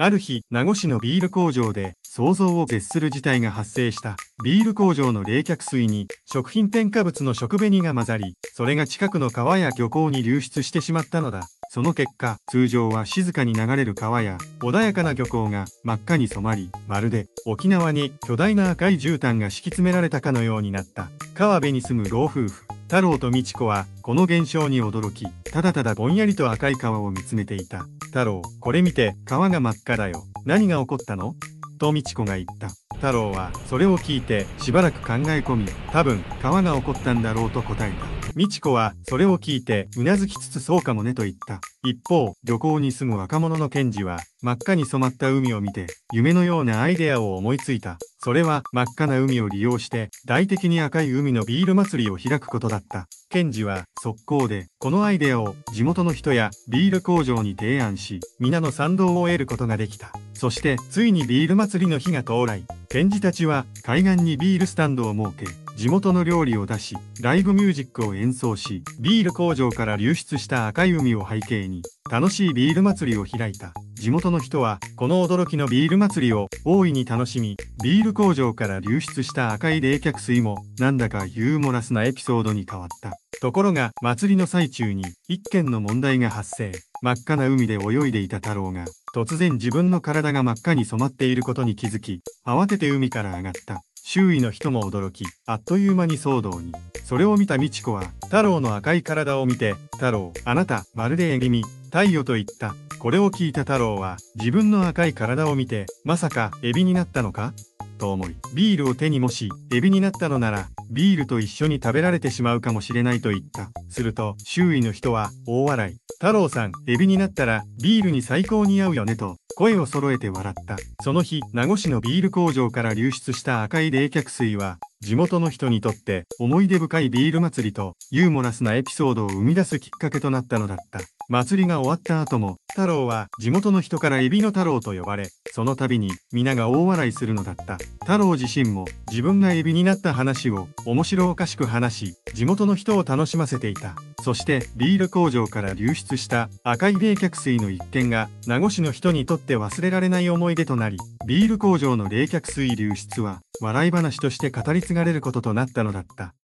ある日、名護市のビール工場で想像を絶する事態が発生した。ビール工場の冷却水に食品添加物の食紅が混ざり、それが近くの川や漁港に流出してしまったのだ。その結果、通常は静かに流れる川や穏やかな漁港が真っ赤に染まり、まるで沖縄に巨大な赤い絨毯が敷き詰められたかのようになった。川辺に住む老夫婦。太郎と美智子はこの現象に驚き、ただただぼんやりと赤い川を見つめていた。太郎、これ見て、川が真っ赤だよ。何が起こったの？と美智子が言った。太郎はそれを聞いてしばらく考え込み、多分川が起こったんだろうと答えた。美智子はそれを聞いてうなずきつつそうかもねと言った。一方、旅行に住む若者の賢治は真っ赤に染まった海を見て夢のようなアイデアを思いついた。それは真っ赤な海を利用して大的に赤い海のビール祭りを開くことだった。賢治は速攻でこのアイデアを地元の人やビール工場に提案し皆の賛同を得ることができた。そしてついにビール祭りの日が到来。賢治たちは海岸にビールスタンドを設け地元の料理を出し、ライブミュージックを演奏し、ビール工場から流出した赤い海を背景に、楽しいビール祭りを開いた。地元の人は、この驚きのビール祭りを大いに楽しみ、ビール工場から流出した赤い冷却水も、なんだかユーモラスなエピソードに変わった。ところが、祭りの最中に、一件の問題が発生。真っ赤な海で泳いでいた太郎が、突然自分の体が真っ赤に染まっていることに気づき、慌てて海から上がった。周囲の人も驚き、あっという間に騒動に。それを見た美智子は、太郎の赤い体を見て、太郎、あなた、まるでエギミ、太陽と言った。これを聞いた太郎は、自分の赤い体を見て、まさか、エビになったのか？と思い、ビールを手にもし、エビになったのなら、ビールと一緒に食べられてしまうかもしれないと言った。すると、周囲の人は、大笑い。太郎さん、エビになったら、ビールに最高に合うよねと、声を揃えて笑った。その日、名護市のビール工場から流出した赤い冷却水は、地元の人にとって思い出深いビール祭りとユーモラスなエピソードを生み出すきっかけとなったのだった。祭りが終わった後も、太郎は地元の人からエビの太郎と呼ばれ、その度に皆が大笑いするのだった。太郎自身も自分がエビになった話を面白おかしく話し、地元の人を楽しませていた。そしてビール工場から流出した赤い冷却水の一件が名護市の人にとって忘れられない思い出となり、ビール工場の冷却水流出は笑い話として語り継がれることとなったのだった。